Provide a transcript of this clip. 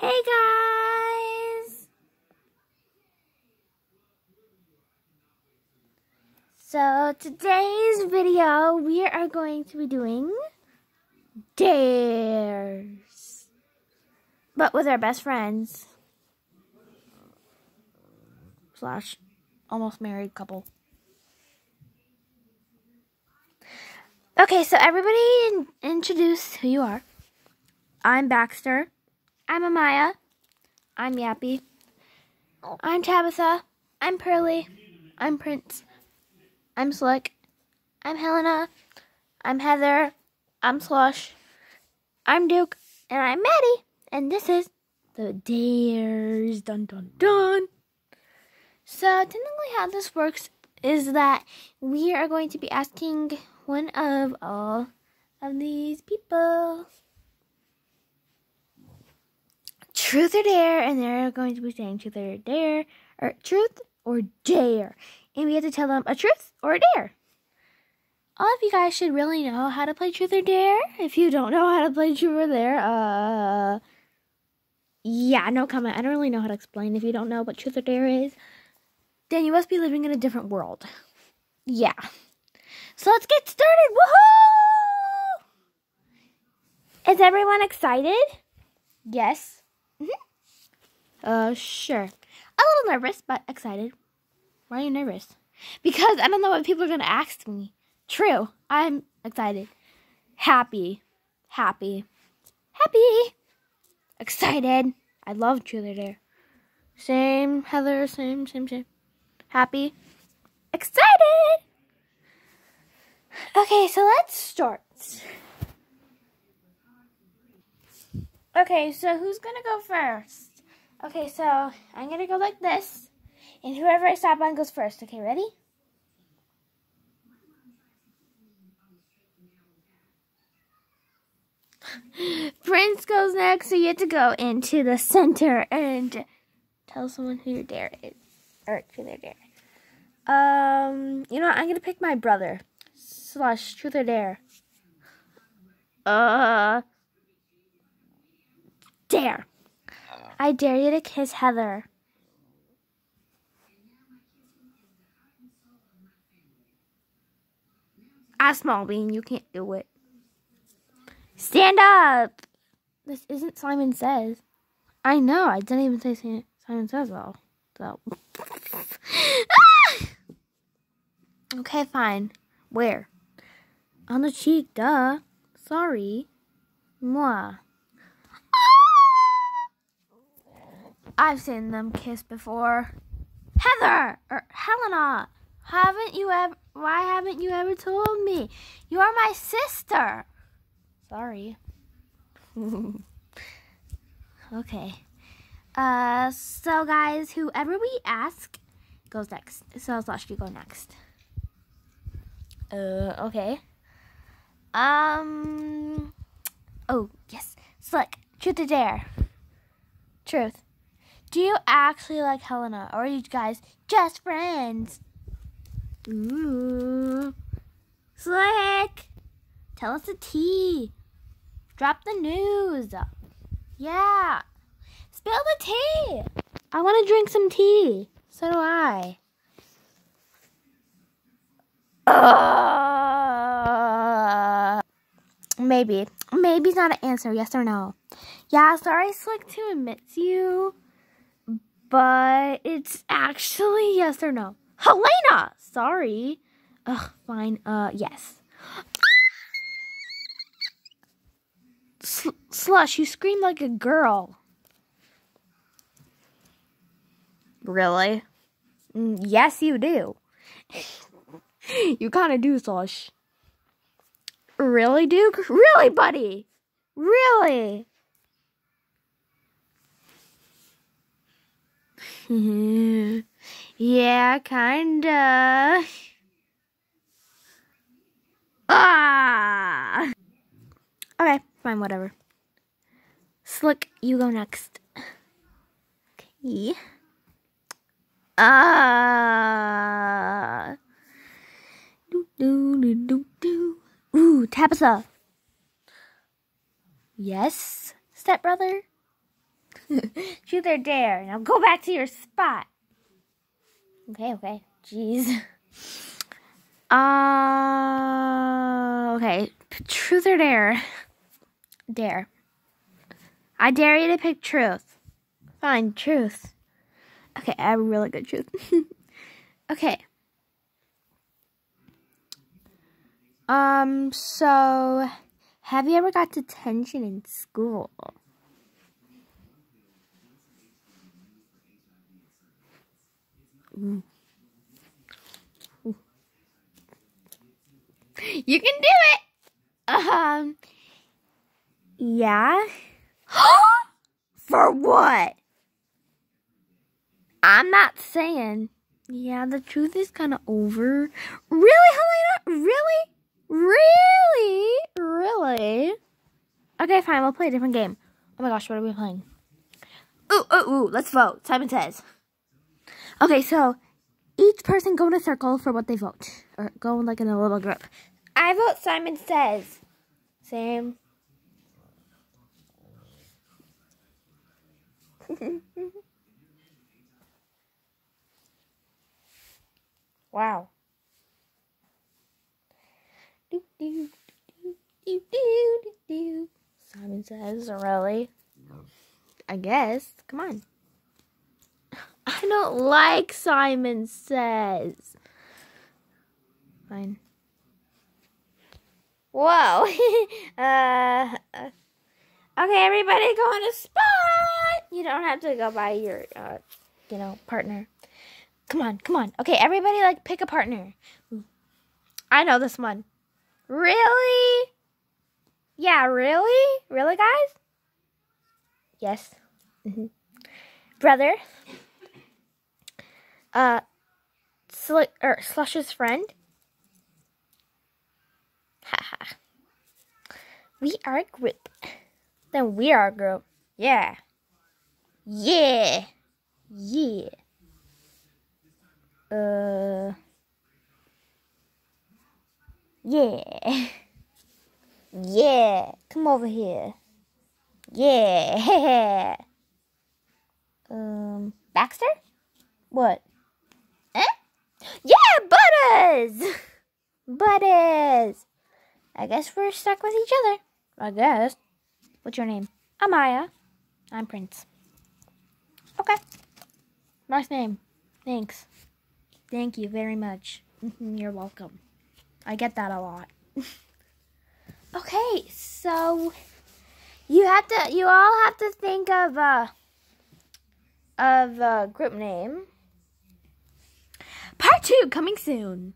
Hey guys! So today's video we are going to be doing dares. But with our best friends. Slash almost married couple. Okay, so everybody in introduce who you are. I'm Baxter. I'm Amaya. I'm Yappy. I'm Tabitha. I'm Pearly. I'm Prince. I'm Slick. I'm Helena. I'm Heather. I'm Slush. I'm Duke. And I'm Maddie. And this is the Dares. Dun dun dun. So, technically, how this works is that we are going to be asking one of all of these people truth or dare, and they're going to be saying truth or dare, or truth or dare, and we have to tell them a truth or a dare. All of you guys should really know how to play truth or dare. If you don't know how to play truth or dare, uh, yeah, no comment. I don't really know how to explain. If you don't know what truth or dare is, then you must be living in a different world. Yeah. So let's get started. Woohoo! Is everyone excited? Yes. Mm-hmm. Uh, sure. A little nervous, but excited. Why are you nervous? Because I don't know what people are going to ask me. True. I'm excited. Happy. Happy. Happy. Excited. I love Dare. Same, Heather. Same, same, same. Happy. Excited. Okay, so let's start. Okay, so who's gonna go first? Okay, so I'm gonna go like this, and whoever I stop on goes first. Okay, ready? Prince goes next, so you have to go into the center and tell someone who your dare is, or who their dare. Um, you know, what? I'm gonna pick my brother slash truth or dare. Uh, dare. Uh. I dare you to kiss Heather. Ask Small Bean, you can't do it. Stand up! This isn't Simon Says. I know, I didn't even say Simon Says though. So. okay, fine. Where? On the cheek, duh. Sorry. Moi. I've seen them kiss before. Heather or Helena, haven't you ever? Why haven't you ever told me? You are my sister. Sorry. okay. Uh, so guys, whoever we ask goes next. So Slash, you go next. Uh, okay. Um. Oh yes, Slick. Truth or dare? Truth. Do you actually like Helena, or are you guys just friends? Ooh. Slick. Tell us the tea. Drop the news. Yeah. Spill the tea. I want to drink some tea. So do I. Uh, maybe. Maybe's not an answer. Yes or no? Yeah, sorry, Slick, to admit to you. But it's actually yes or no. Helena! Sorry. Ugh, fine. Uh, yes. Sl Slush, you scream like a girl. Really? Mm, yes, you do. you kind of do, Slush. Really, Duke? Really, buddy? Really? yeah, kinda. Ah! Okay, fine, whatever. Slick, you go next. Okay. Ah. Do, do, do, do, do. Ooh, Tabitha. Yes, stepbrother? Truth or dare. Now go back to your spot. Okay, okay. Jeez. Uh, okay. Truth or dare? Dare. I dare you to pick truth. Fine, truth. Okay, I have a really good truth. okay. Um, so have you ever got detention in school? You can do it. Um, yeah. Huh? For what? I'm not saying. Yeah, the truth is kind of over. Really, Helena? Really? Really? Really? Okay, fine. We'll play a different game. Oh my gosh, what are we playing? Ooh, ooh, ooh. Let's vote. Simon says. Okay, so each person go in a circle for what they vote. Or go in like in a little group. I vote Simon says. Same. wow. Do, do, do, do, do, do. Simon says, really? I guess. Come on. I don't like Simon Says. Fine. Whoa. uh, okay, everybody go on a spot. You don't have to go by your, uh, you know, partner. Come on, come on. Okay, everybody, like, pick a partner. I know this one. Really? Yeah, really? Really, guys? Yes. Mm-hmm. Brother uh, Sl- or Slush's friend. Haha. we are a group. Then we are a group. Yeah. Yeah. Yeah. Uh. Yeah. Yeah. Come over here. Yeah. um, Baxter? What? Butters! Butters! I guess we're stuck with each other. I guess. What's your name? Amaya. I'm Prince. Okay. Nice name. Thanks. Thank you very much. Mm-hmm, you're welcome. I get that a lot. okay, so you have to you all have to think of a of a group name. Part two coming soon.